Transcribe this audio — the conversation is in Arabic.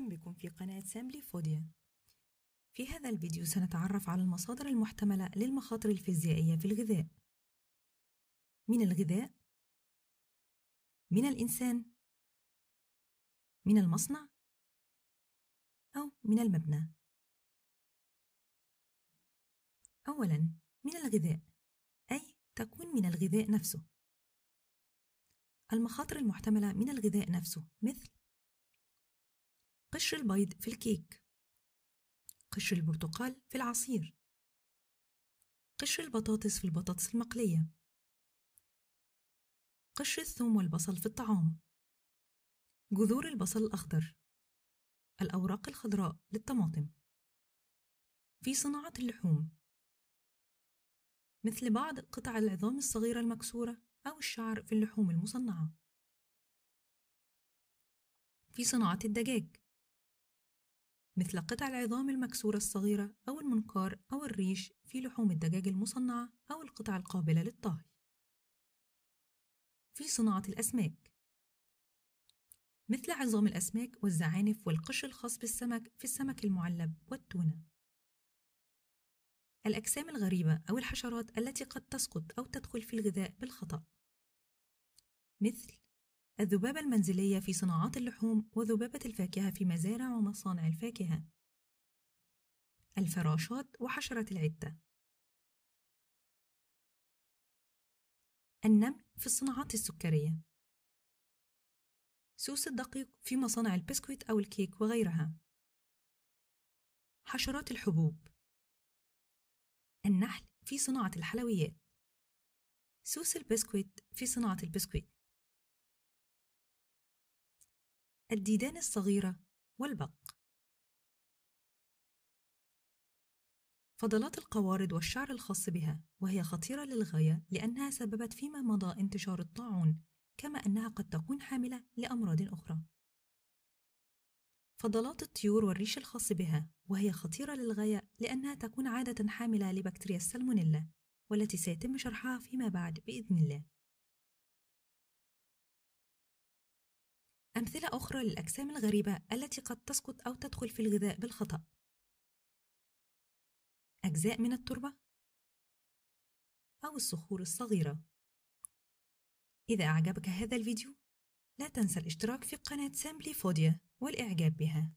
بكم في قناة سامبلي فوديا في هذا الفيديو سنتعرف على المصادر المحتملة للمخاطر الفيزيائية في الغذاء. من الغذاء؟ من الإنسان؟ من المصنع؟ أو من المبنى؟ أولاً من الغذاء أي تكون من الغذاء نفسه. المخاطر المحتملة من الغذاء نفسه مثل قشر البيض في الكيك. قشر البرتقال في العصير. قشر البطاطس في البطاطس المقلية. قشر الثوم والبصل في الطعام. جذور البصل الأخضر. الأوراق الخضراء للطماطم. في صناعة اللحوم. مثل بعض قطع العظام الصغيرة المكسورة أو الشعر في اللحوم المصنعة. في صناعة الدجاج. مثل قطع العظام المكسورة الصغيرة أو المنقار أو الريش في لحوم الدجاج المصنعة أو القطع القابلة للطهي. في صناعة الأسماك مثل عظام الأسماك والزعانف والقشر الخاص بالسمك في السمك المعلب والتونة. الأجسام الغريبة أو الحشرات التي قد تسقط أو تدخل في الغذاء بالخطأ مثل الذبابة المنزلية في صناعات اللحوم وذبابة الفاكهة في مزارع ومصانع الفاكهة. الفراشات وحشرة العتة النمل في الصناعات السكرية. سوس الدقيق في مصانع البسكويت أو الكيك وغيرها. حشرات الحبوب. النحل في صناعة الحلويات. سوس البسكويت في صناعة البسكويت. الديدان الصغيرة والبق. فضلات القوارض والشعر الخاص بها وهي خطيرة للغاية لأنها سببت فيما مضى انتشار الطاعون كما أنها قد تكون حاملة لأمراض أخرى. فضلات الطيور والريش الخاص بها وهي خطيرة للغاية لأنها تكون عادة حاملة لبكتيريا السالمونيلا والتي سيتم شرحها فيما بعد بإذن الله. أمثلة أخرى للأجسام الغريبة التي قد تسقط أو تدخل في الغذاء بالخطأ. أجزاء من التربة. أو الصخور الصغيرة. إذا أعجبك هذا الفيديو لا تنسى الاشتراك في قناة سامبلي فوديا والإعجاب بها.